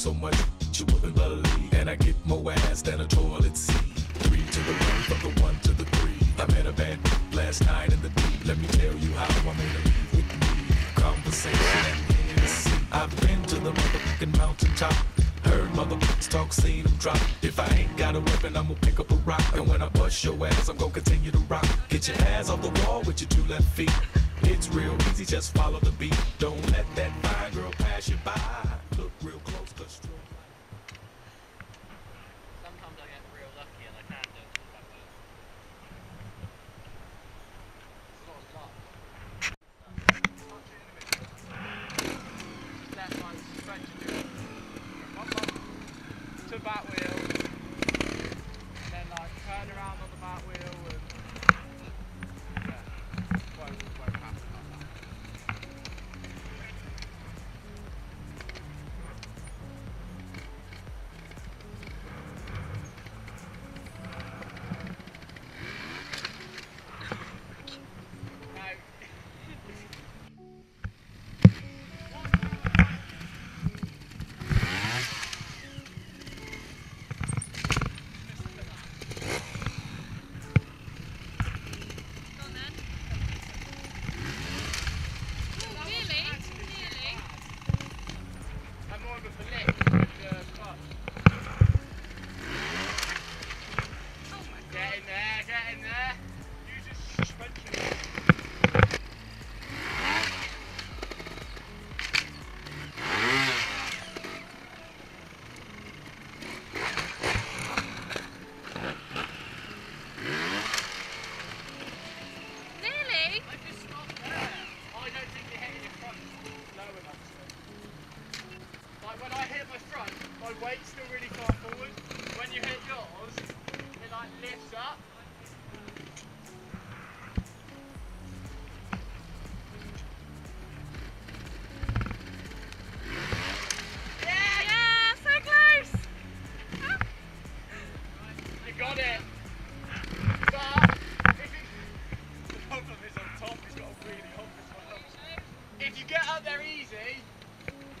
so much you wouldn't believe, and I get more ass than a toilet seat. Three to the one, from the one to the three. I met a bad last night in the deep. Let me tell you how I made her leave with me. Conversation Hennessy. I've been to the motherfucking mountaintop. Heard motherfuckers talk, seen them drop. If I ain't got a weapon, I'm gonna pick up a rock. And when I bust your ass, I'm gonna continue to rock. Get your ass off the wall with your two left feet. It's real easy, just follow the beat. Don't let that fine girl pass you by.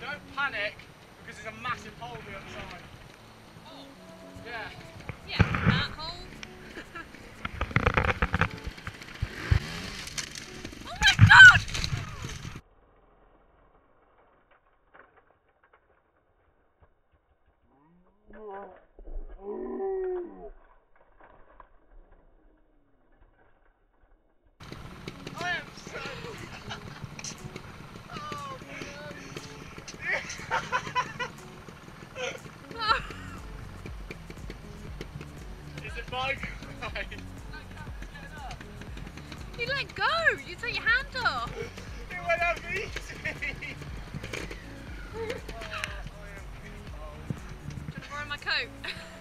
Don't panic because there's a massive hole the other side. Oh. Yeah. Yeah, that hole. oh my god! I am so. oh no. Is it my cry? You let go. You took your hand off. It went up easy. I am really cold. Do you want to borrow my coat?